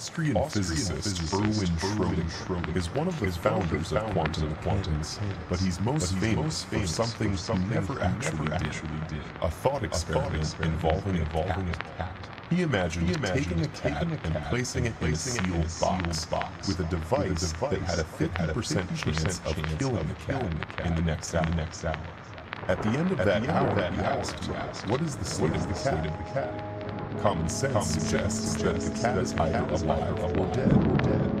Austrian, physicist Erwin Schrödinger is one of the founders of quantum mechanics, but he's most famous for something he never actually did, a thought experiment involving a cat. He imagined, taking a cat and placing it in a sealed box, with a device that had a 50% chance of killing the cat in the next hour. At the end of that hour, he asked, what is the state of the cat? Common sense, common suggests, sense that the cat is either alive, or, dead. or dead.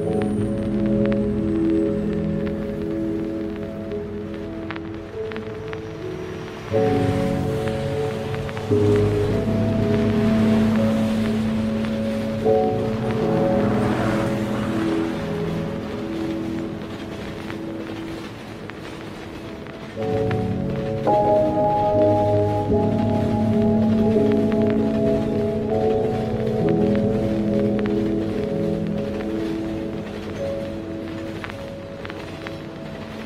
Thank you.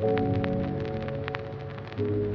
thank you